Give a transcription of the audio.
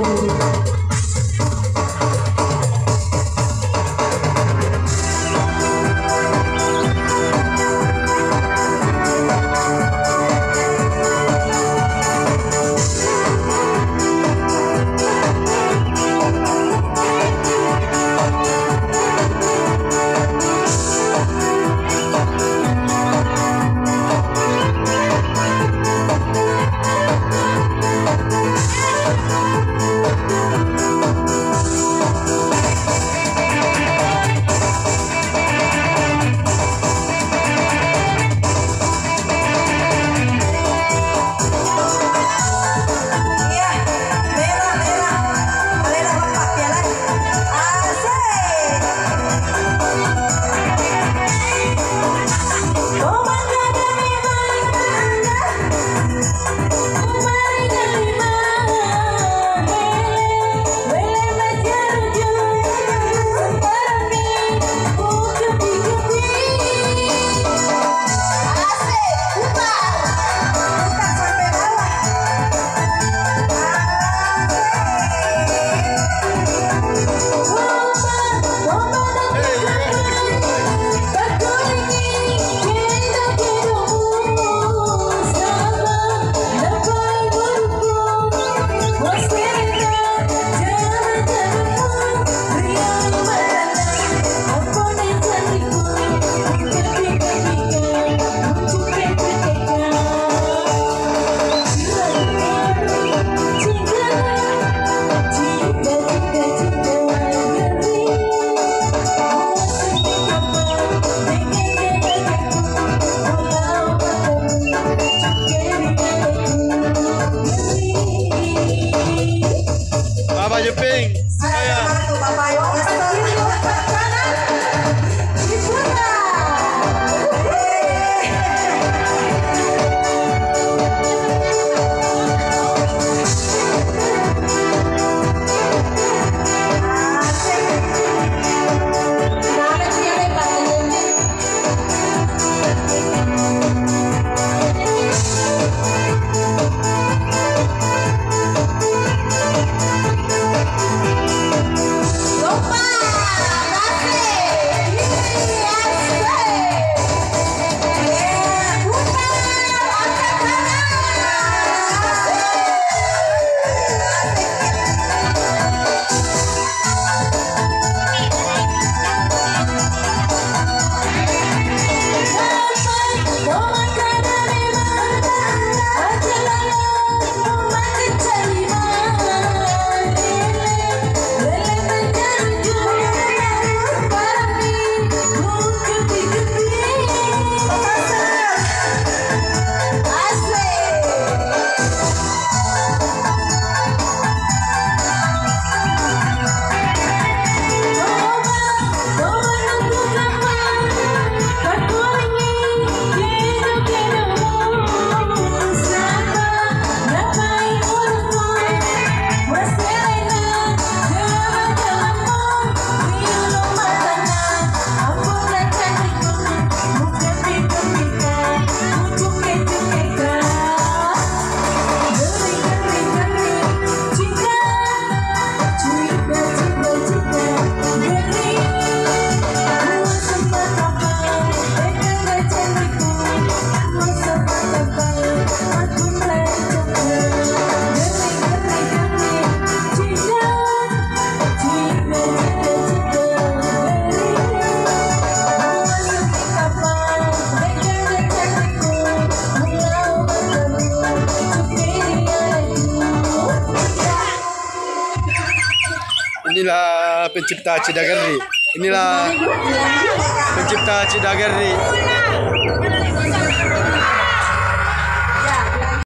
Música Olha, bem. Olha. Inilah pencipta Cidagerri. Inilah pencipta Cidagerri.